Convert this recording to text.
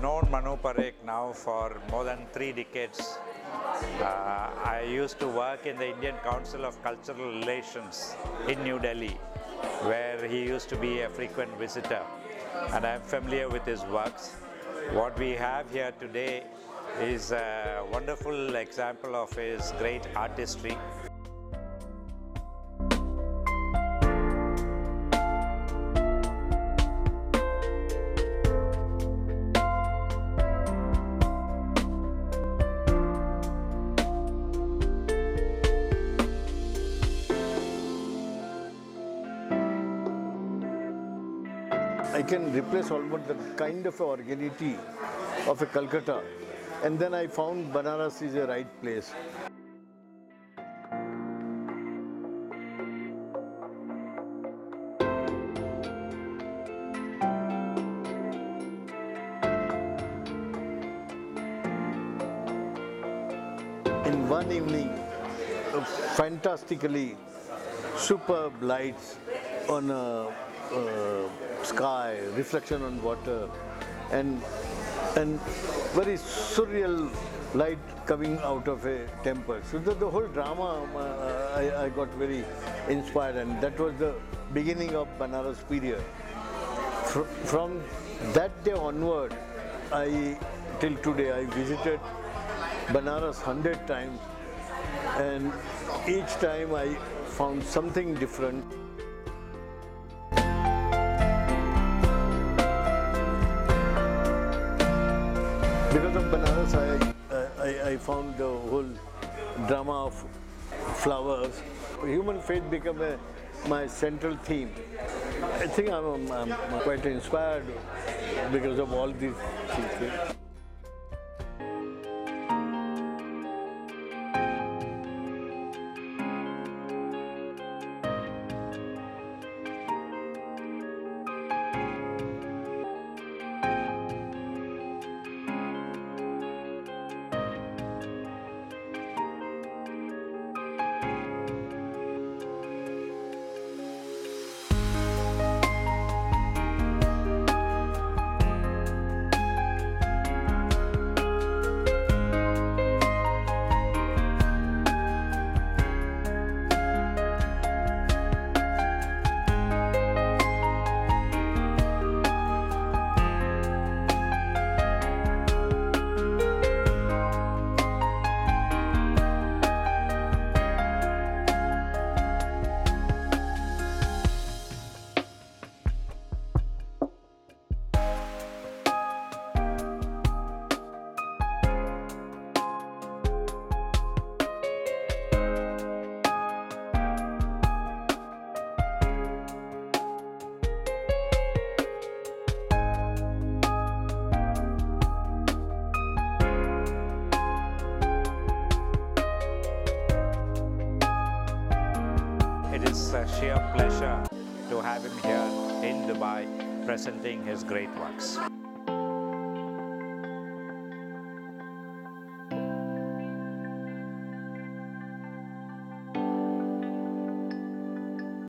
Parekh now for more than three decades. Uh, I used to work in the Indian Council of Cultural Relations in New Delhi, where he used to be a frequent visitor, and I am familiar with his works. What we have here today is a wonderful example of his great artistry. I can replace almost the kind of originality of a Calcutta. And then I found Banaras is a right place. In one evening, fantastically superb lights on a uh, sky, reflection on water, and and very surreal light coming out of a temple. So the, the whole drama, uh, I, I got very inspired, and that was the beginning of Banaras period. Fr- from that day onward, I till today I visited Banaras hundred times, and each time I found something different. Banaras, I, I, I found the whole drama of flowers. Human faith became a, my central theme. I think I'm, I'm quite inspired because of all these things. Sheer pleasure to have him here in Dubai presenting his great works.